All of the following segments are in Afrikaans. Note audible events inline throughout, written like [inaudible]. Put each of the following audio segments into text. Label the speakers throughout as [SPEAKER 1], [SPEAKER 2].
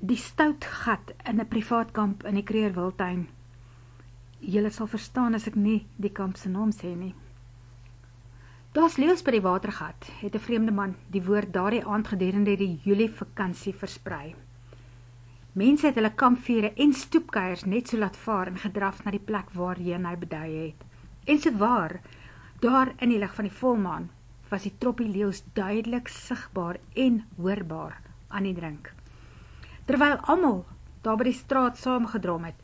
[SPEAKER 1] Die stout gat in 'n privaat kamp in die Kreerwiltuin. Julle sal verstaan as ek nie die kamp se naam sê nie. Daar's leeu's by die watergat, het 'n vreemde man die woord daardie aand gedurende die Julie vakansie versprei. Mense het hulle kampvure en stoepkuiers net so laat vaar en gedraf na die plek waarheen hy bedui het. En so waar, daar in die lig van die volmaan, was die troppie leeu's duidelik sigbaar en hoorbaar aan die drink. Terwyl almal daar by die straat saamgedrom het,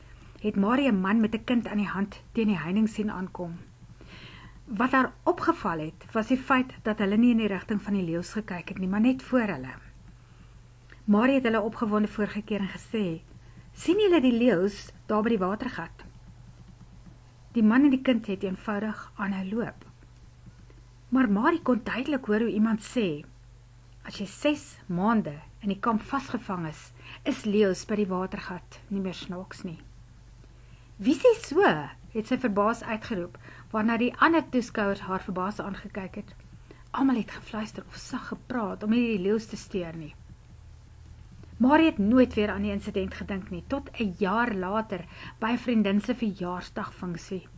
[SPEAKER 1] het Marie 'n man met 'n kind aan die hand teen die heining sien aankom. Wat haar opgeval het, was die feit dat hulle nie in die rigting van die leeu's gekyk het nie, maar net voor hulle. Marie het hulle opgewonde voorgekeer en gesê: "Sien julle die leeu's daar by die watergat?" Die man en die kind het eenvoudig aanhou loop. Maar Marie kon duidelik hoor hoe iemand sê: "As jy 6 maande in die kamp vasgevang is, is leeu's by die watergat nie meer snaaks nie." "Wie sê so?" het sy verbaas uitgeroep, waarna die ander toeskouers haar verbaas aangekyk het. Almal het gefluister of sag gepraat om nie die leeu's te steur nie. Marie het nooit weer aan die insident gedink nie, tot 'n jaar later by 'n vriendin se verjaarsdagfunksie.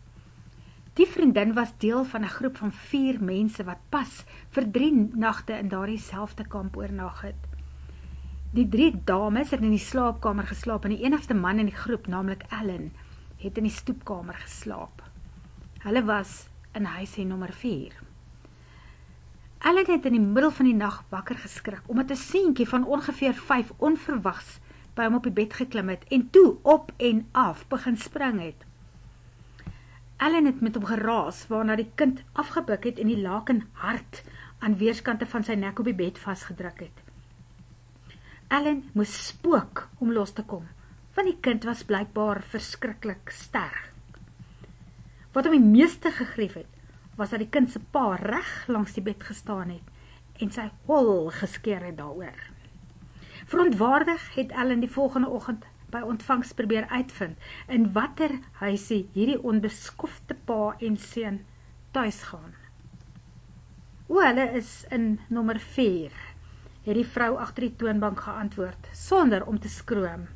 [SPEAKER 1] Die vriendin was deel van 'n groep van 4 mense wat pas vir 3 nagte in daardie selfde kamp oornag het. Die drie dames het in die slaapkamer geslaap en die enigste man in die groep, naamlik Ellen, het in die stoepkamer geslaap. Hulle was in huisie nommer 4. Ellen het in die middel van die nag wakker geskrik omdat 'n seentjie van ongeveer 5 onverwags by hom op die bed geklim het en toe op en af begin spring het. Ellen het met hom geraas waarna die kind afgebuk het en die laken hard aan weerskante van sy nek op die bed vasgedruk het. Ellen moes spook om los te kom, want die kind was blykbaar verskriklik sterk. Wat hom die meeste gegrief het, was dat die kind se pa reg langs die bed gestaan het en sy hol geskeer het daaroor. Verontwaardig het Ellen die volgende oggend by ontvangs probeer uitvind in watter huisie hierdie onbeskofte pa en seun tuis gaan. O, hulle is in nommer 4, het die vrou agter die toonbank geantwoord sonder om te skroom.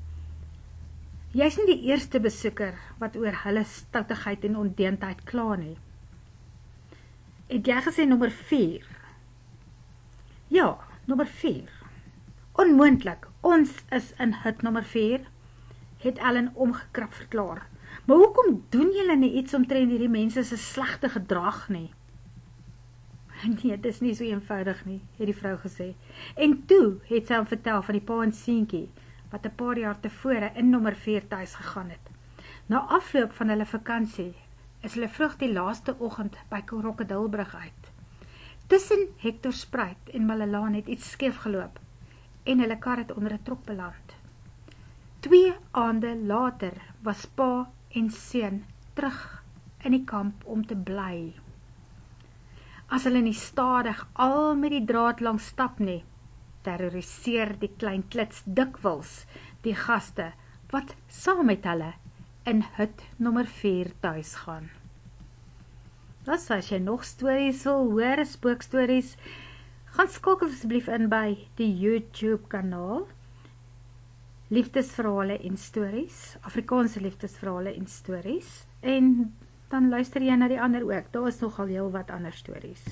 [SPEAKER 1] Jy's nie die eerste besoeker wat oor hulle stoutigheid en ondeentheid kla nie. Het jy gesê nommer 4? Ja, nommer 4. Onmoontlik. Ons is in hut nommer 4, het Ellen omgekrap verklaar. Maar hoekom doen julle nie iets omtrent hierdie mense se slegte gedrag nie? [laughs] Nee, dit is nie so eenvoudig nie, het die vrou gesê. En toe het sy hom vertel van die pa en seentjie wat 'n paar jaar tevore in nommer 4 tuis gegaan het. Na afloop van hulle vakansie is hulle vroeg die laaste oggend by Krokodilbrug uit. Tussen Hector Spruit en Malelaan het iets skeef geloop en hulle kar het onder 'n trok beland. 2 aande later was pa en seun terug in die kamp om te bly. As hulle nie stadig al met die draad langs stap nie, terroriseer die klein klits dikwels die gaste wat saam met hulle in hut nommer 4 tuis gaan. Das as jy nog stories wil hoor, spookstories, gaan skakel asseblief in by die YouTube kanaal. Liefdesverhale en stories, Afrikaanse liefdesverhale en stories en dan luister jy na die ander ook. Daar is nogal heel wat ander stories.